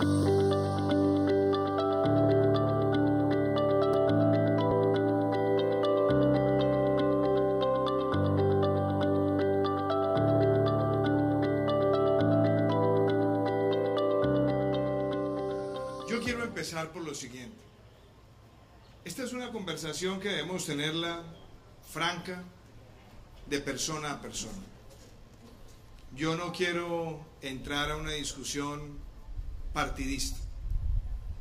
Yo quiero empezar por lo siguiente. Esta es una conversación que debemos tenerla franca, de persona a persona. Yo no quiero entrar a una discusión partidista.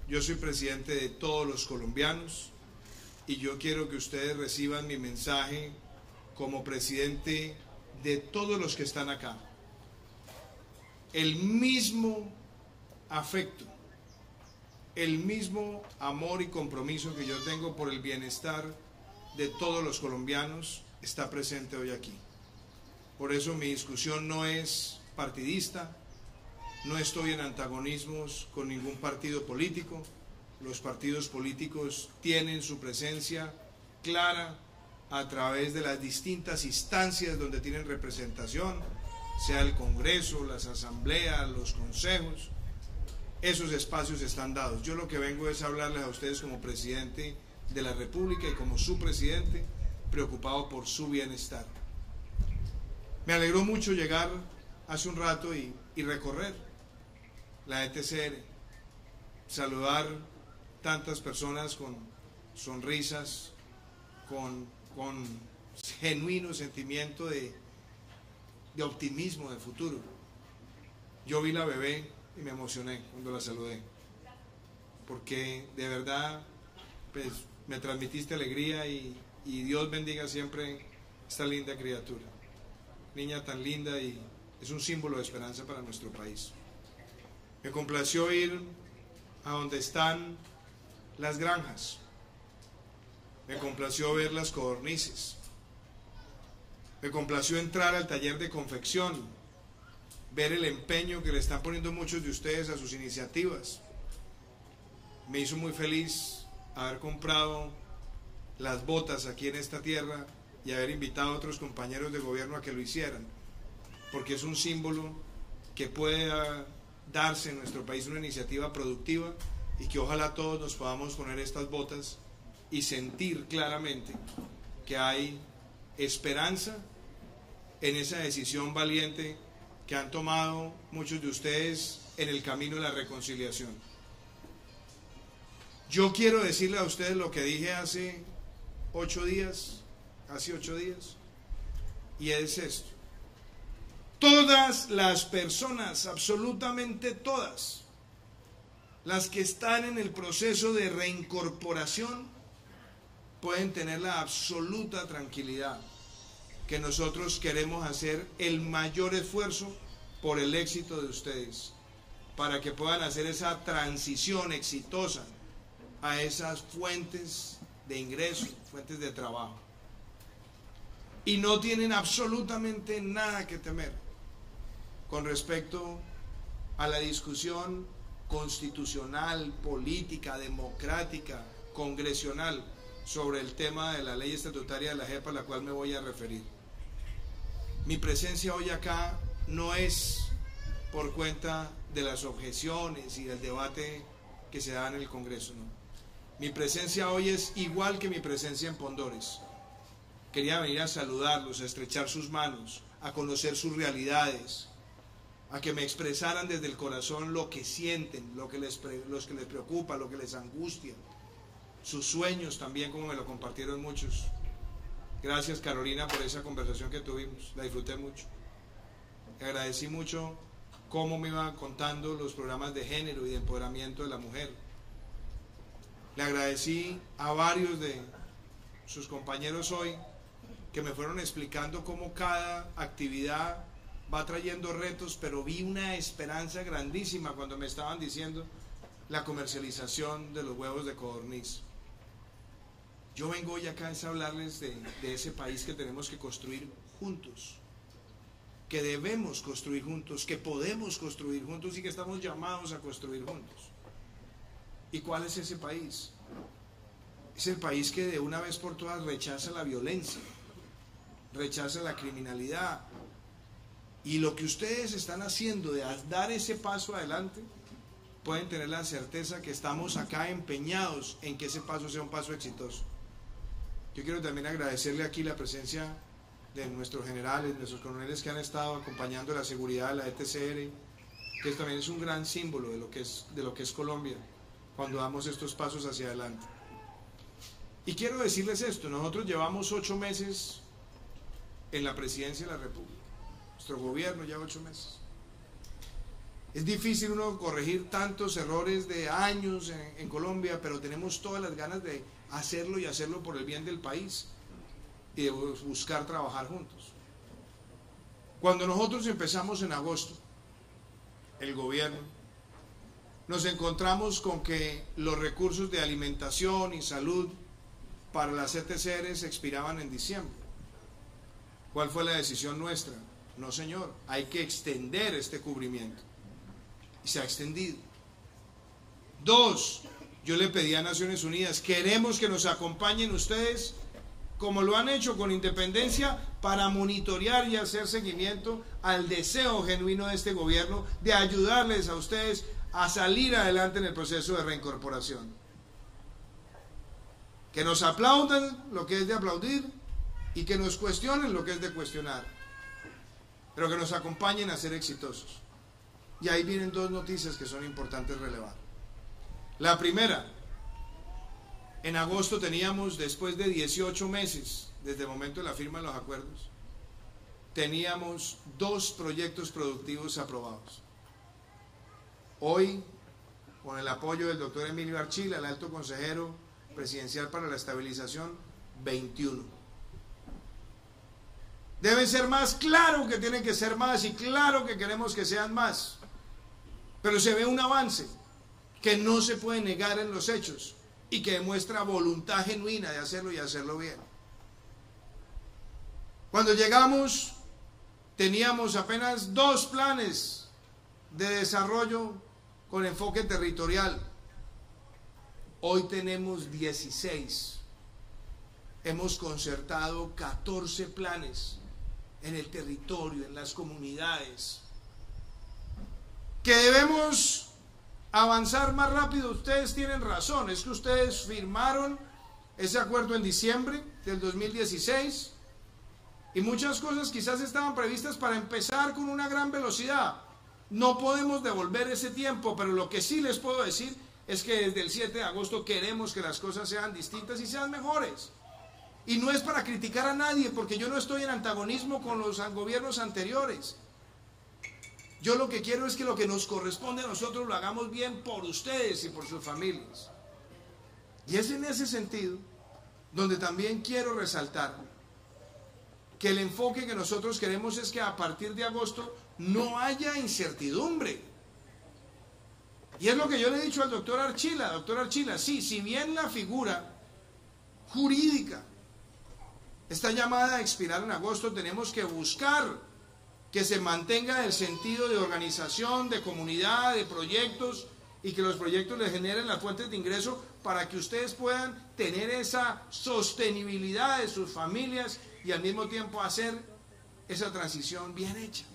Yo soy presidente de todos los colombianos y yo quiero que ustedes reciban mi mensaje como presidente de todos los que están acá. El mismo afecto, el mismo amor y compromiso que yo tengo por el bienestar de todos los colombianos está presente hoy aquí. Por eso mi discusión no es partidista, no estoy en antagonismos con ningún partido político. Los partidos políticos tienen su presencia clara a través de las distintas instancias donde tienen representación, sea el Congreso, las asambleas, los consejos. Esos espacios están dados. Yo lo que vengo es hablarles a ustedes como presidente de la República y como su presidente, preocupado por su bienestar. Me alegró mucho llegar hace un rato y, y recorrer la ETCR, saludar tantas personas con sonrisas, con, con genuino sentimiento de, de optimismo de futuro. Yo vi la bebé y me emocioné cuando la saludé, porque de verdad pues, me transmitiste alegría y, y Dios bendiga siempre esta linda criatura. Niña tan linda y es un símbolo de esperanza para nuestro país. Me complació ir a donde están las granjas. Me complació ver las codornices. Me complació entrar al taller de confección, ver el empeño que le están poniendo muchos de ustedes a sus iniciativas. Me hizo muy feliz haber comprado las botas aquí en esta tierra y haber invitado a otros compañeros de gobierno a que lo hicieran, porque es un símbolo que pueda darse en nuestro país una iniciativa productiva y que ojalá todos nos podamos poner estas botas y sentir claramente que hay esperanza en esa decisión valiente que han tomado muchos de ustedes en el camino de la reconciliación. Yo quiero decirle a ustedes lo que dije hace ocho días, hace ocho días, y es esto. Todas las personas, absolutamente todas, las que están en el proceso de reincorporación, pueden tener la absoluta tranquilidad que nosotros queremos hacer el mayor esfuerzo por el éxito de ustedes, para que puedan hacer esa transición exitosa a esas fuentes de ingresos, fuentes de trabajo. Y no tienen absolutamente nada que temer con respecto a la discusión constitucional, política, democrática, congresional sobre el tema de la ley estatutaria de la JEP a la cual me voy a referir. Mi presencia hoy acá no es por cuenta de las objeciones y del debate que se da en el Congreso. Mi presencia hoy es igual que mi presencia en Pondores. Quería venir a saludarlos, a estrechar sus manos, a conocer sus realidades, a que me expresaran desde el corazón lo que sienten, lo que les, los que les preocupa, lo que les angustia, sus sueños también, como me lo compartieron muchos. Gracias Carolina por esa conversación que tuvimos, la disfruté mucho. Agradecí mucho cómo me iba contando los programas de género y de empoderamiento de la mujer. Le agradecí a varios de sus compañeros hoy que me fueron explicando cómo cada actividad va trayendo retos, pero vi una esperanza grandísima cuando me estaban diciendo la comercialización de los huevos de codorniz. Yo vengo hoy acá a hablarles de, de ese país que tenemos que construir juntos, que debemos construir juntos, que podemos construir juntos y que estamos llamados a construir juntos. ¿Y cuál es ese país? Es el país que de una vez por todas rechaza la violencia, rechaza la criminalidad. Y lo que ustedes están haciendo de dar ese paso adelante, pueden tener la certeza que estamos acá empeñados en que ese paso sea un paso exitoso. Yo quiero también agradecerle aquí la presencia de nuestros generales, nuestros coroneles que han estado acompañando la seguridad de la ETCR, que también es un gran símbolo de lo que es, de lo que es Colombia cuando damos estos pasos hacia adelante. Y quiero decirles esto, nosotros llevamos ocho meses en la presidencia de la República, nuestro gobierno ya ocho meses. Es difícil uno corregir tantos errores de años en, Colombia, pero tenemos todas las ganas de hacerlo y hacerlo por el bien del país y de buscar trabajar juntos. Cuando nosotros empezamos en agosto, el gobierno, nos encontramos con que los recursos de alimentación y salud para las ETCRs expiraban en diciembre. ¿Cuál fue la decisión nuestra? No, señor, hay que extender este cubrimiento. Y se ha extendido. Dos, yo le pedí a Naciones Unidas, queremos que nos acompañen ustedes, como lo han hecho con independencia, para monitorear y hacer seguimiento al deseo genuino de este gobierno de ayudarles a ustedes a salir adelante en el proceso de reincorporación. Que nos aplaudan lo que es de aplaudir y que nos cuestionen lo que es de cuestionar, pero que nos acompañen a ser exitosos. Y ahí vienen dos noticias que son importantes relevar. La primera, en agosto teníamos, después de 18 meses, desde el momento de la firma de los acuerdos, teníamos dos proyectos productivos aprobados. Hoy, con el apoyo del doctor Emilio Archila, el alto consejero presidencial para la estabilización, 21. Deben ser más, claro que tienen que ser más y claro que queremos que sean más. Pero se ve un avance que no se puede negar en los hechos y que demuestra voluntad genuina de hacerlo y hacerlo bien. Cuando llegamos teníamos apenas dos planes de desarrollo con enfoque territorial. Hoy tenemos 16. Hemos concertado 14 planes en el territorio, en las comunidades. Que debemos avanzar más rápido. Ustedes tienen razón. Es que ustedes firmaron ese acuerdo en diciembre del 2016 y muchas cosas quizás estaban previstas para empezar con una gran velocidad. No podemos devolver ese tiempo, pero lo que sí les puedo decir es que desde el 7 de agosto queremos que las cosas sean distintas y sean mejores. Y no es para criticar a nadie, porque yo no estoy en antagonismo con los gobiernos anteriores. Yo lo que quiero es que lo que nos corresponde a nosotros lo hagamos bien por ustedes y por sus familias. Y es en ese sentido donde también quiero resaltar que el enfoque que nosotros queremos es que a partir de agosto no haya incertidumbre. Y es lo que yo le he dicho al doctor Archila, doctor Archila, sí, si bien la figura jurídica está llamada a expirar en agosto, tenemos que buscar que se mantenga el sentido de organización, de comunidad, de proyectos y que los proyectos le generen las fuentes de ingreso para que ustedes puedan tener esa sostenibilidad de sus familias y al mismo tiempo hacer esa transición bien hecha.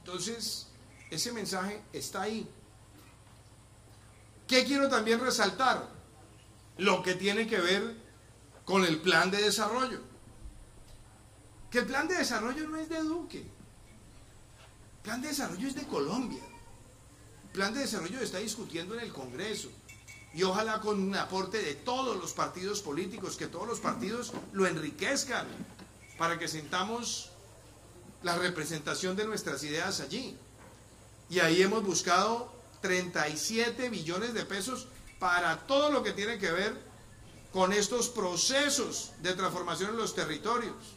Entonces, ese mensaje está ahí. ¿Qué quiero también resaltar? Lo que tiene que ver con el plan de desarrollo. Que el plan de desarrollo no es de Duque. El plan de desarrollo es de Colombia. El plan de desarrollo está discutiendo en el Congreso. Y ojalá con un aporte de todos los partidos políticos, que todos los partidos lo enriquezcan para que sentamos la representación de nuestras ideas allí. Y ahí hemos buscado 37 billones de pesos para todo lo que tiene que ver con estos procesos de transformación en los territorios.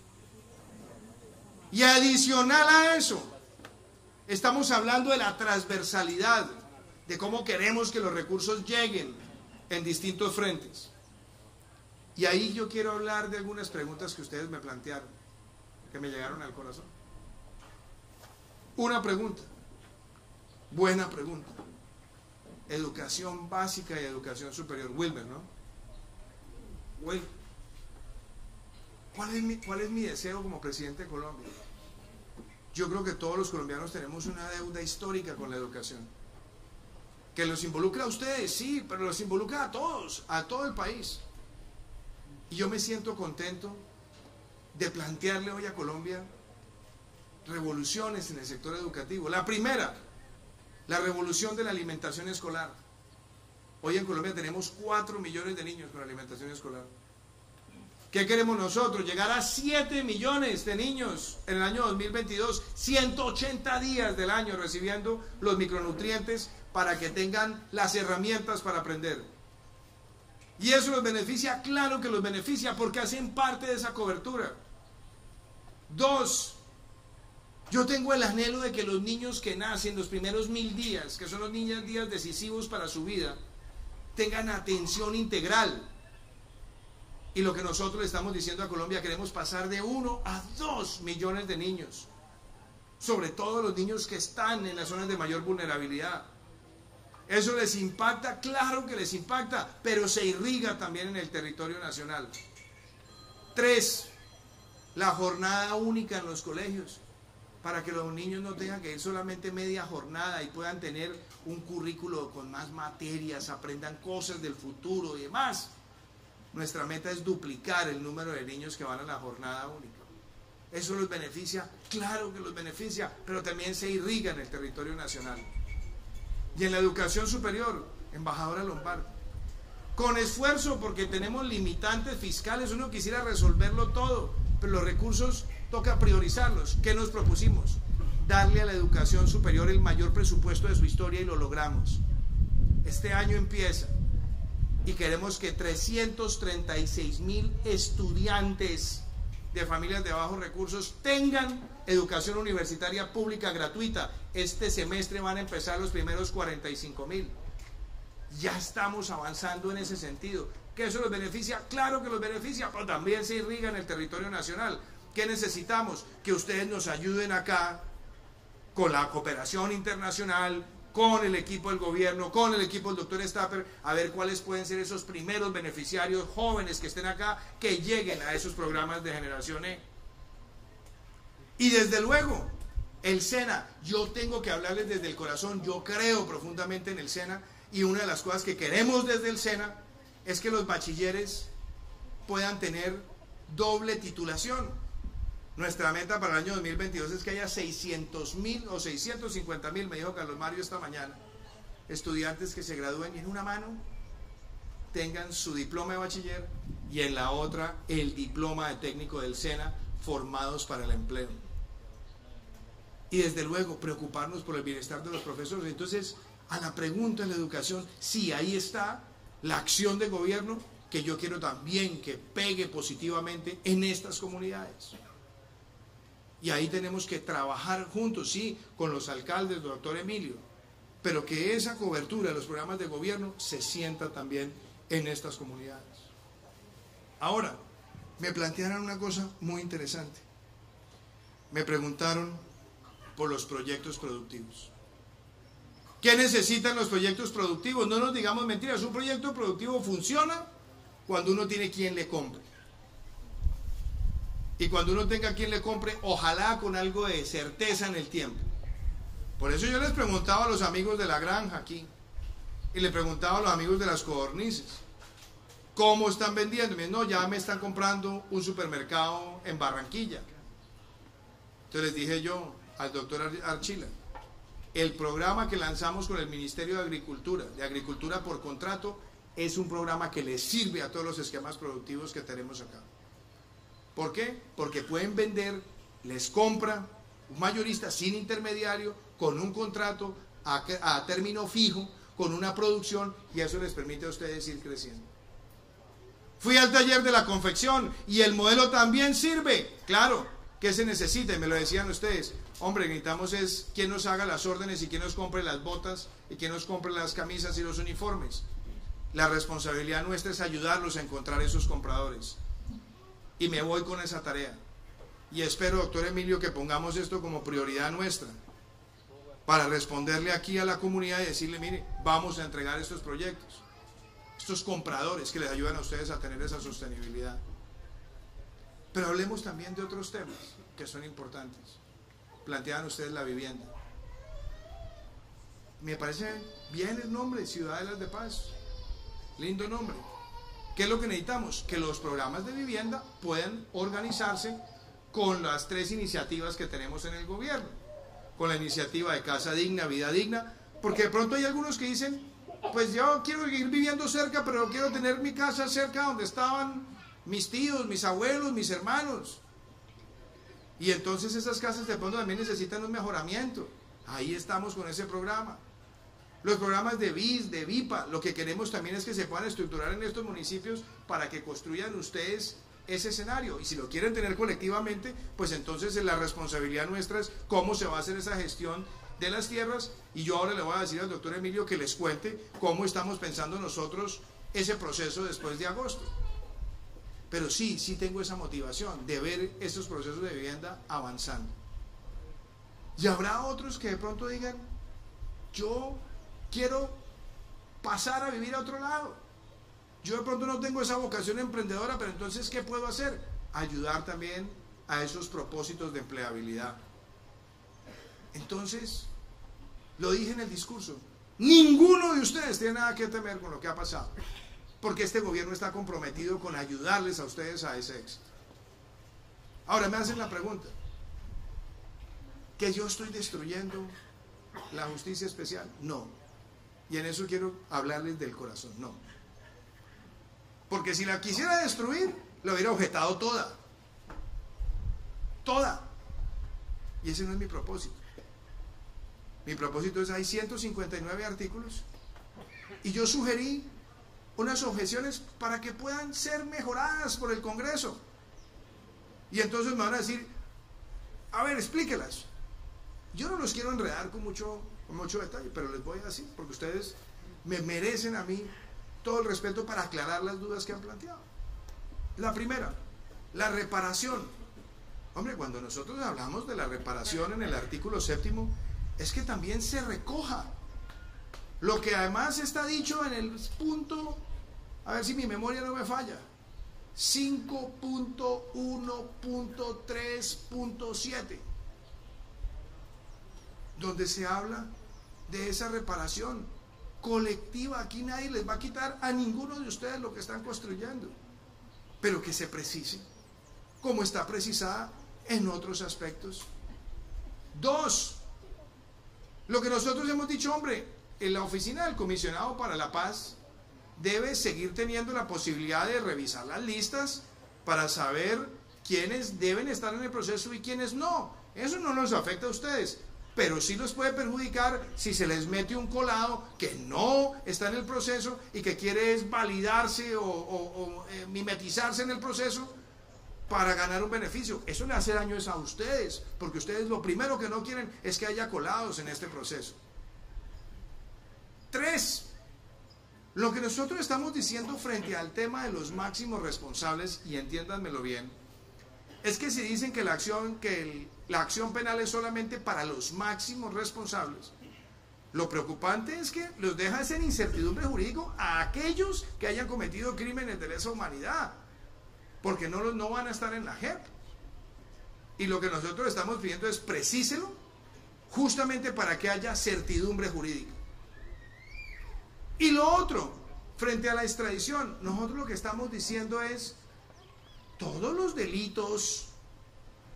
Y adicional a eso, estamos hablando de la transversalidad, de cómo queremos que los recursos lleguen en distintos frentes. Y ahí yo quiero hablar de algunas preguntas que ustedes me plantearon, que me llegaron al corazón. Una pregunta, buena pregunta. Educación básica y educación superior. Wilmer, ¿no? Wilmer. ¿Cuál ¿Cuál es mi deseo como presidente de Colombia? Yo creo que todos los colombianos tenemos una deuda histórica con la educación. que los involucra a ustedes, sí, pero los involucra a todos, a todo el país. Y yo me siento contento de plantearle hoy a Colombia revoluciones en el sector educativo. La primera, la revolución de la alimentación escolar. Hoy en Colombia tenemos 4 millones de niños con alimentación escolar. ¿Qué queremos nosotros? Llegar a 7 millones de niños en el año 2022, 180 días del año recibiendo los micronutrientes para que tengan las herramientas para aprender. ¿Y eso los beneficia? Claro que los beneficia porque hacen parte de esa cobertura. Dos, yo tengo el anhelo de que los niños que nacen los primeros mil días, que son los niños días decisivos para su vida, tengan atención integral y lo que nosotros le estamos diciendo a Colombia, queremos pasar de 1 a 2 millones de niños. Sobre todo los niños que están en las zonas de mayor vulnerabilidad. ¿Eso les impacta? Claro que les impacta, pero se irriga también en el territorio nacional. Tres, la jornada única en los colegios, para que los niños no tengan que ir solamente media jornada y puedan tener un currículo con más materias, aprendan cosas del futuro y demás. Nuestra meta es duplicar el número de niños que van a la jornada única. ¿Eso los beneficia? Claro que los beneficia, pero también se irriga en el territorio nacional. Y en la educación superior, embajadora Lombard, con esfuerzo porque tenemos limitantes fiscales, uno quisiera resolverlo todo, pero los recursos toca priorizarlos. ¿Qué nos propusimos? Darle a la educación superior el mayor presupuesto de su historia y lo logramos. Este año empieza y queremos que 336 mil estudiantes de familias de bajos recursos tengan educación universitaria pública gratuita. Este semestre van a empezar los primeros 45 mil. Ya estamos avanzando en ese sentido. ¿Que eso los beneficia? Claro que los beneficia, pero también se irriga en el territorio nacional. ¿Qué necesitamos? Que ustedes nos ayuden acá con la cooperación internacional, con el equipo del gobierno, con el equipo del doctor Stapper, a ver cuáles pueden ser esos primeros beneficiarios jóvenes que estén acá, que lleguen a esos programas de generación E. Y desde luego, el SENA, yo tengo que hablarles desde el corazón, yo creo profundamente en el SENA y una de las cosas que queremos desde el SENA es que los bachilleres puedan tener doble titulación. Nuestra meta para el año 2022 es que haya 600 mil o 650 mil, me dijo Carlos Mario esta mañana, estudiantes que se gradúen y en una mano tengan su diploma de bachiller y en la otra el diploma de técnico del SENA formados para el empleo. Y desde luego preocuparnos por el bienestar de los profesores. Entonces, a la pregunta en la educación, sí, ahí está la acción de gobierno que yo quiero también que pegue positivamente en estas comunidades. Y ahí tenemos que trabajar juntos, sí, con los alcaldes, doctor Emilio, pero que esa cobertura de los programas de gobierno se sienta también en estas comunidades. Ahora, me plantearon una cosa muy interesante. Me preguntaron por los proyectos productivos. ¿Qué necesitan los proyectos productivos? No nos digamos mentiras, un proyecto productivo funciona cuando uno tiene quien le compre. Y cuando uno tenga quien le compre, ojalá con algo de certeza en el tiempo. Por eso yo les preguntaba a los amigos de la granja aquí, y le preguntaba a los amigos de las codornices, ¿cómo están vendiendo? no, ya me están comprando un supermercado en Barranquilla. Entonces les dije yo al doctor Archila, el programa que lanzamos con el Ministerio de Agricultura, de Agricultura por contrato, es un programa que le sirve a todos los esquemas productivos que tenemos acá. ¿Por qué? Porque pueden vender, les compra un mayorista sin intermediario, con un contrato a, término fijo, con una producción, y eso les permite a ustedes ir creciendo. Fui al taller de la confección y el modelo también sirve. Claro, ¿qué se necesita? Y me lo decían ustedes. Hombre, necesitamos es quien nos haga las órdenes y quien nos compre las botas y quien nos compre las camisas y los uniformes. La responsabilidad nuestra es ayudarlos a encontrar esos compradores y me voy con esa tarea. Y espero, doctor Emilio, que pongamos esto como prioridad nuestra para responderle aquí a la comunidad y decirle, mire, vamos a entregar estos proyectos, estos compradores que les ayudan a ustedes a tener esa sostenibilidad. Pero hablemos también de otros temas que son importantes. Plantean ustedes la vivienda. Me parece bien el nombre, Ciudadelas de Paz. Lindo nombre. ¿Qué es lo que necesitamos? Que los programas de vivienda puedan organizarse con las tres iniciativas que tenemos en el gobierno. Con la iniciativa de Casa Digna, Vida Digna, porque de pronto hay algunos que dicen, pues yo quiero ir viviendo cerca, pero quiero tener mi casa cerca donde estaban mis tíos, mis abuelos, mis hermanos. Y entonces esas casas de pronto también necesitan un mejoramiento. Ahí estamos con ese programa. Los programas de BIS, de VIPA, lo que queremos también es que se puedan estructurar en estos municipios para que construyan ustedes ese escenario. Y si lo quieren tener colectivamente, pues entonces la responsabilidad nuestra es cómo se va a hacer esa gestión de las tierras. Y yo ahora le voy a decir al doctor Emilio que les cuente cómo estamos pensando nosotros ese proceso después de agosto. Pero sí, sí tengo esa motivación de ver esos procesos de vivienda avanzando. Y habrá otros que de pronto digan, yo quiero pasar a vivir a otro lado. Yo de pronto no tengo esa vocación emprendedora, pero entonces, ¿qué puedo hacer? Ayudar también a esos propósitos de empleabilidad. Entonces, lo dije en el discurso, ninguno de ustedes tiene nada que temer con lo que ha pasado, porque este gobierno está comprometido con ayudarles a ustedes a ese éxito. Ahora me hacen la pregunta, ¿que yo estoy destruyendo la justicia especial? No, y en eso quiero hablarles del corazón, no. Porque si la quisiera destruir, la hubiera objetado toda. Toda. Y ese no es mi propósito. Mi propósito es, hay 159 artículos y yo sugerí unas objeciones para que puedan ser mejoradas por el Congreso. Y entonces me van a decir, a ver, explíquelas. Yo no los quiero enredar con mucho con mucho detalle, pero les voy a decir, porque ustedes me merecen a mí todo el respeto para aclarar las dudas que han planteado. La primera, la reparación. Hombre, cuando nosotros hablamos de la reparación en el artículo séptimo, es que también se recoja lo que además está dicho en el punto, a ver si mi memoria no me falla, 5.1.3.7 donde se habla de esa reparación colectiva. Aquí nadie les va a quitar a ninguno de ustedes lo que están construyendo, pero que se precise, como está precisada en otros aspectos. Dos, lo que nosotros hemos dicho, hombre, en la oficina del comisionado para la paz debe seguir teniendo la posibilidad de revisar las listas para saber quiénes deben estar en el proceso y quiénes no. Eso no nos afecta a ustedes pero sí los puede perjudicar si se les mete un colado que no está en el proceso y que quiere es validarse o, eh, mimetizarse en el proceso para ganar un beneficio. Eso le hace daño a ustedes, porque ustedes lo primero que no quieren es que haya colados en este proceso. Tres, lo que nosotros estamos diciendo frente al tema de los máximos responsables, y entiéndanmelo bien, es que si dicen que la acción, que la acción penal es solamente para los máximos responsables, lo preocupante es que los deja en incertidumbre jurídico a aquellos que hayan cometido crímenes de lesa humanidad, porque no, no van a estar en la JEP. Y lo que nosotros estamos pidiendo es precíselo justamente para que haya certidumbre jurídica. Y lo otro, frente a la extradición, nosotros lo que estamos diciendo es, todos los delitos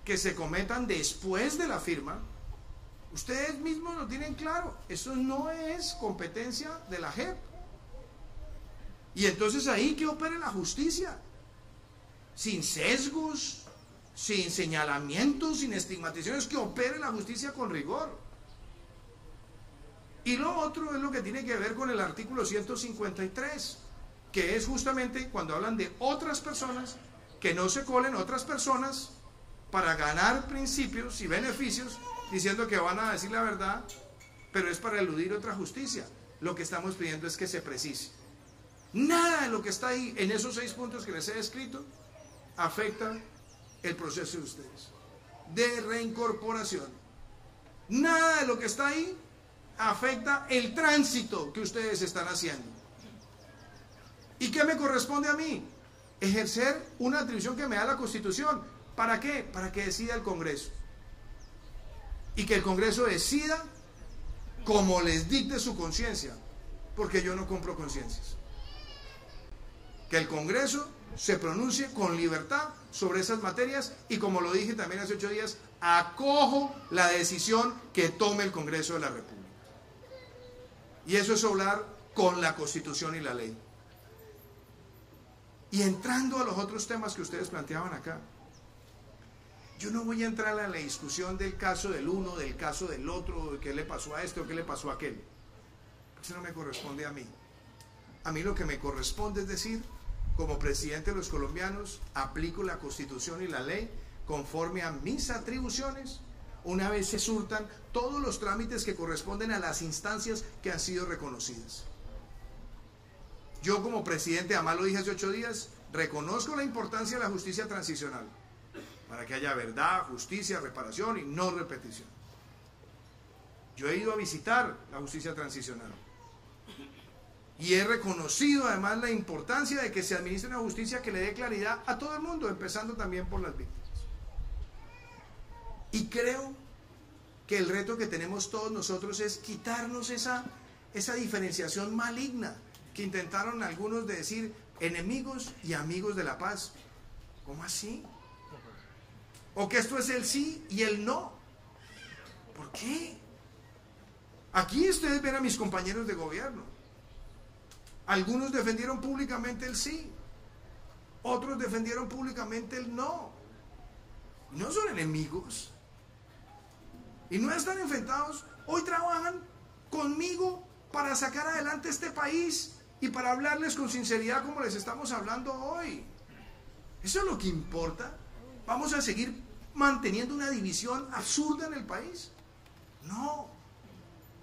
que se cometan después de la firma, ustedes mismos lo tienen claro, eso no es competencia de la JEP. Y entonces ahí que opere la justicia, sin sesgos, sin señalamientos, sin estigmatizaciones, que opere la justicia con rigor. Y lo otro es lo que tiene que ver con el artículo 153, que es justamente cuando hablan de otras personas que no se colen otras personas para ganar principios y beneficios diciendo que van a decir la verdad, pero es para eludir otra justicia. Lo que estamos pidiendo es que se precise. Nada de lo que está ahí en esos seis puntos que les he escrito afecta el proceso de ustedes de reincorporación. Nada de lo que está ahí afecta el tránsito que ustedes están haciendo. ¿Y qué me corresponde a mí? ejercer una atribución que me da la Constitución. ¿Para qué? Para que decida el Congreso. Y que el Congreso decida como les dicte su conciencia, porque yo no compro conciencias. Que el Congreso se pronuncie con libertad sobre esas materias y como lo dije también hace ocho días, acojo la decisión que tome el Congreso de la República. Y eso es hablar con la Constitución y la ley. Y entrando a los otros temas que ustedes planteaban acá, yo no voy a entrar a la discusión del caso del uno, del caso del otro, de qué le pasó a este o qué le pasó a aquel. Eso no me corresponde a mí. A mí lo que me corresponde es decir, como presidente de los colombianos, aplico la constitución y la ley conforme a mis atribuciones, una vez se surtan todos los trámites que corresponden a las instancias que han sido reconocidas. Yo como presidente, además lo dije hace ocho días, reconozco la importancia de la justicia transicional para que haya verdad, justicia, reparación y no repetición. Yo he ido a visitar la justicia transicional y he reconocido además la importancia de que se administre una justicia que le dé claridad a todo el mundo, empezando también por las víctimas. Y creo que el reto que tenemos todos nosotros es quitarnos esa, esa diferenciación maligna que intentaron algunos de decir enemigos y amigos de la paz. ¿Cómo así? O que esto es el sí y el no. ¿Por qué? Aquí ustedes ven a mis compañeros de gobierno. Algunos defendieron públicamente el sí. Otros defendieron públicamente el no. No son enemigos. Y no están enfrentados. Hoy trabajan conmigo para sacar adelante este país y para hablarles con sinceridad como les estamos hablando hoy. Eso es lo que importa. Vamos a seguir manteniendo una división absurda en el país. No.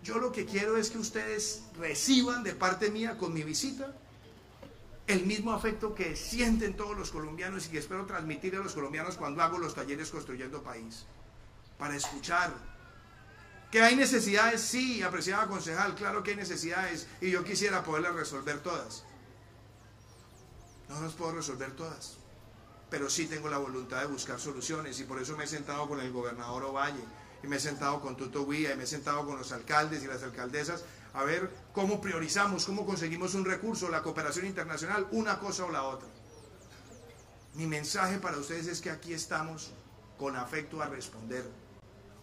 Yo lo que quiero es que ustedes reciban de parte mía con mi visita el mismo afecto que sienten todos los colombianos y que espero transmitir a los colombianos cuando hago los talleres construyendo país. Para escuchar. Que hay necesidades, sí, apreciada concejal, claro que hay necesidades y yo quisiera poderlas resolver todas. No las puedo resolver todas pero sí tengo la voluntad de buscar soluciones y por eso me he sentado con el gobernador Ovalle y me he sentado con Tuto Guía y me he sentado con los alcaldes y las alcaldesas a ver cómo priorizamos, cómo conseguimos un recurso, la cooperación internacional, una cosa o la otra. Mi mensaje para ustedes es que aquí estamos con afecto a responder.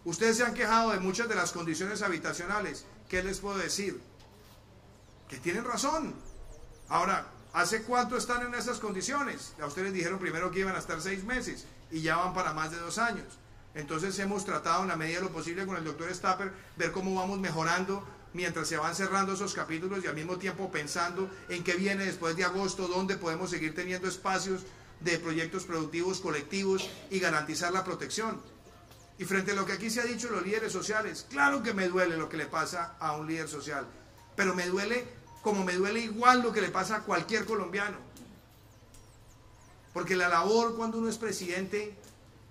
Ustedes se han quejado de muchas de las condiciones habitacionales. ¿Qué les puedo decir? Que tienen razón. Ahora, ¿Hace cuánto están en esas condiciones? A ustedes dijeron primero que iban a estar seis meses y ya van para más de dos años. Entonces hemos tratado en la medida de lo posible con el doctor Stapper ver cómo vamos mejorando mientras se van cerrando esos capítulos y al mismo tiempo pensando en qué viene después de agosto, dónde podemos seguir teniendo espacios de proyectos productivos colectivos y garantizar la protección. Y frente a lo que aquí se ha dicho los líderes sociales, claro que me duele lo que le pasa a un líder social, pero me duele como me duele igual lo que le pasa a cualquier colombiano. Porque la labor cuando uno es presidente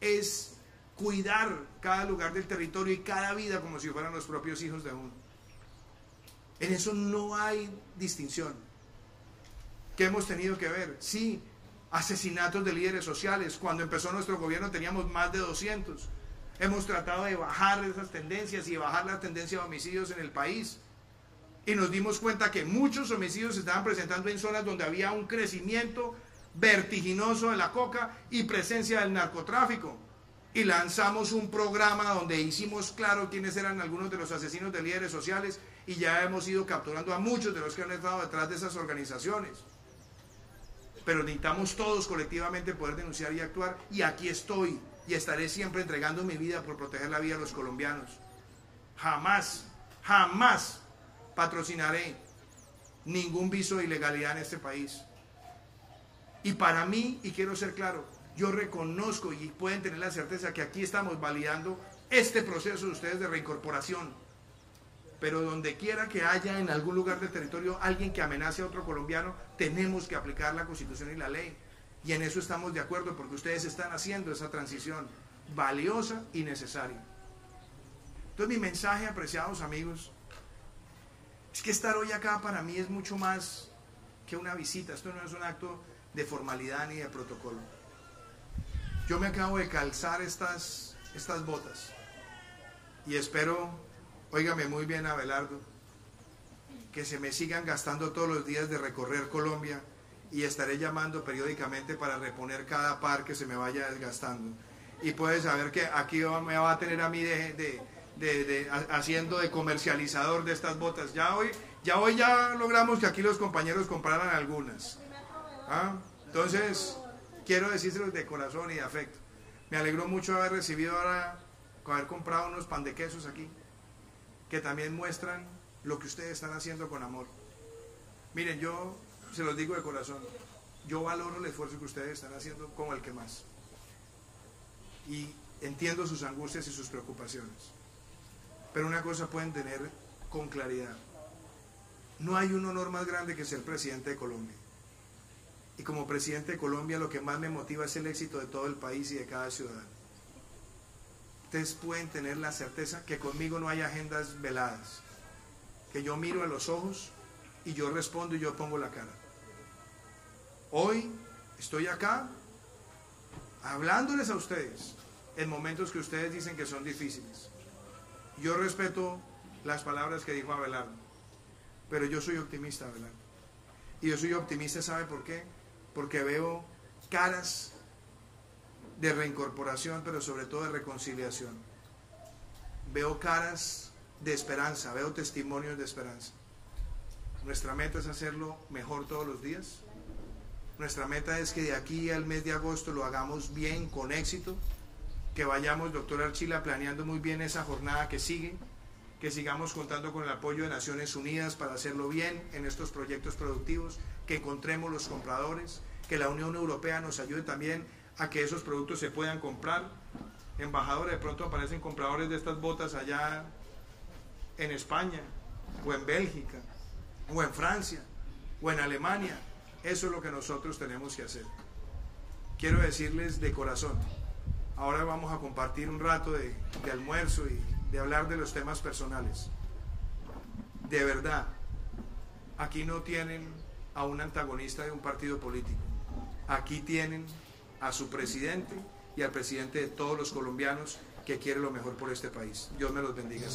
es cuidar cada lugar del territorio y cada vida como si fueran los propios hijos de uno. En eso no hay distinción. ¿Qué hemos tenido que ver? Sí, asesinatos de líderes sociales. Cuando empezó nuestro gobierno teníamos más de 200. Hemos tratado de bajar esas tendencias y bajar la tendencia de homicidios en el país y nos dimos cuenta que muchos homicidios se estaban presentando en zonas donde había un crecimiento vertiginoso de la coca y presencia del narcotráfico. Y lanzamos un programa donde hicimos claro quiénes eran algunos de los asesinos de líderes sociales y ya hemos ido capturando a muchos de los que han estado detrás de esas organizaciones. Pero necesitamos todos colectivamente poder denunciar y actuar y aquí estoy y estaré siempre entregando mi vida por proteger la vida de los colombianos. Jamás, jamás patrocinaré ningún viso de ilegalidad en este país. Y para mí, y quiero ser claro, yo reconozco y pueden tener la certeza que aquí estamos validando este proceso de ustedes de reincorporación. Pero donde quiera que haya en algún lugar del territorio alguien que amenace a otro colombiano, tenemos que aplicar la constitución y la ley. Y en eso estamos de acuerdo porque ustedes están haciendo esa transición valiosa y necesaria. Entonces mi mensaje, apreciados amigos, es que estar hoy acá para mí es mucho más que una visita. Esto no es un acto de formalidad ni de protocolo. Yo me acabo de calzar estas, estas botas y espero óigame muy bien Abelardo, que se me sigan gastando todos los días de recorrer Colombia y estaré llamando periódicamente para reponer cada par que se me vaya desgastando. Y puedes saber que aquí me va a tener a mí de, haciendo de comercializador de estas botas. Ya hoy, ya hoy ya logramos que aquí los compañeros compraran algunas. ¿Ah? Entonces, quiero decírselos de corazón y de afecto. Me alegró mucho haber recibido ahora, haber comprado unos pan de quesos aquí, que también muestran lo que ustedes están haciendo con amor. Miren, yo se los digo de corazón, yo valoro el esfuerzo que ustedes están haciendo como el que más. Y entiendo sus angustias y sus preocupaciones. Pero una cosa pueden tener con claridad. No hay un honor más grande que ser presidente de Colombia. Y como presidente de Colombia lo que más me motiva es el éxito de todo el país y de cada ciudadano. Ustedes pueden tener la certeza que conmigo no hay agendas veladas, que yo miro a los ojos y yo respondo y yo pongo la cara. Hoy estoy acá hablándoles a ustedes en momentos que ustedes dicen que son difíciles. Yo respeto las palabras que dijo Abelardo, pero yo soy optimista, Abelardo. Y yo soy optimista, ¿sabe por qué? porque veo caras de reincorporación, pero sobre todo de reconciliación. Veo caras de esperanza, veo testimonios de esperanza. Nuestra meta es hacerlo mejor todos los días. Nuestra meta es que de aquí al mes de agosto lo hagamos bien, con éxito, que vayamos, doctor Archila, planeando muy bien esa jornada que sigue, que sigamos contando con el apoyo de Naciones Unidas para hacerlo bien en estos proyectos productivos, que encontremos los compradores, que la Unión Europea nos ayude también a que esos productos se puedan comprar. Embajadores, de pronto aparecen compradores de estas botas allá en España, o en Bélgica, o en Francia, o en Alemania. Eso es lo que nosotros tenemos que hacer. Quiero decirles de corazón, ahora vamos a compartir un rato de, almuerzo y de hablar de los temas personales. De verdad, aquí no tienen a un antagonista de un partido político. Aquí tienen a su presidente y al presidente de todos los colombianos que quiere lo mejor por este país. Dios me los bendiga.